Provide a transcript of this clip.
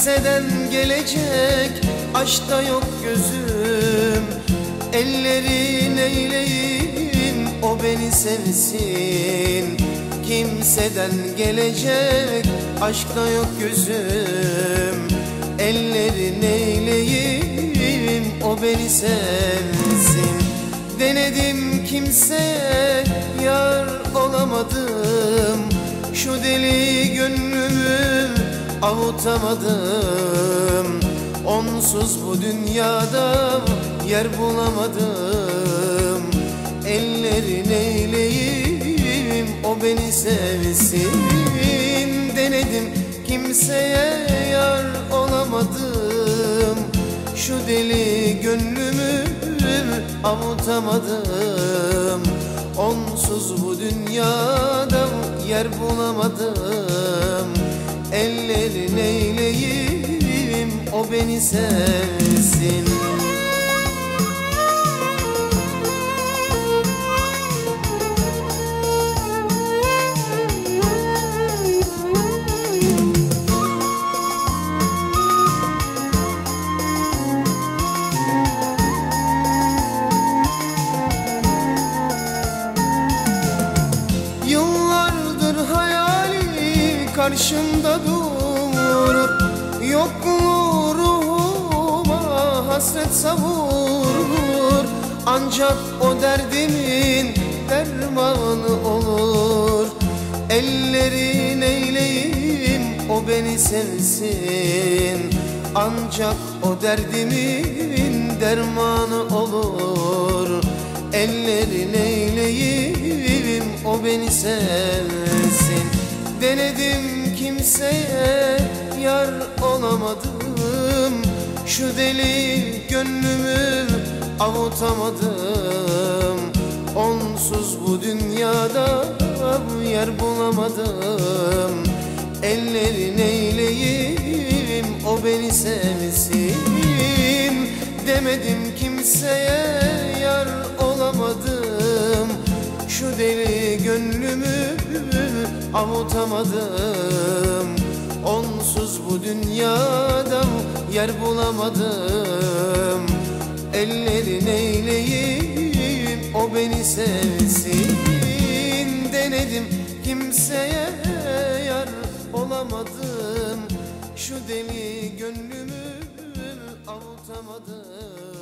Kimseden gelecek aşkta yok gözüm. Ellerin eyleyim o beni sevsin. Kimseden gelecek aşkta yok gözüm. Ellerin eyleyim o beni sevsin. Denedim kimseye yar olamadım. Şu deli gönlümü avutamadım. Onsuz bu dünyada yer bulamadım. Ellerin eyleyim o beni sevsin. Denedim kimseye yar olamadım. Şu deli gönlümü avutamadım. Onsuz bu dünyada yer bulamadım Ellerin eyleyim o beni sevsin karşımda durur Yokluğu ruhuma hasret savurur. Ancak o derdimin dermanı olur. Ellerin eyleyim o beni sevsin. Ancak o derdimin dermanı olur. Ellerin eyleyim o beni sevsin Denedim kimseye yar olamadım. Şu deli gönlümü avutamadım. Onsuz bu dünyada yer bulamadım. Ellerin eyleyim o beni sevsin. Demedim kimseye yar olamadım. Şu deli gönlümü avutamadım Onsuz bu dünyada yer bulamadım Ellerin eyleyim o beni sevsin. Denedim kimseye yar olamadım. Şu deli gönlümü avutamadım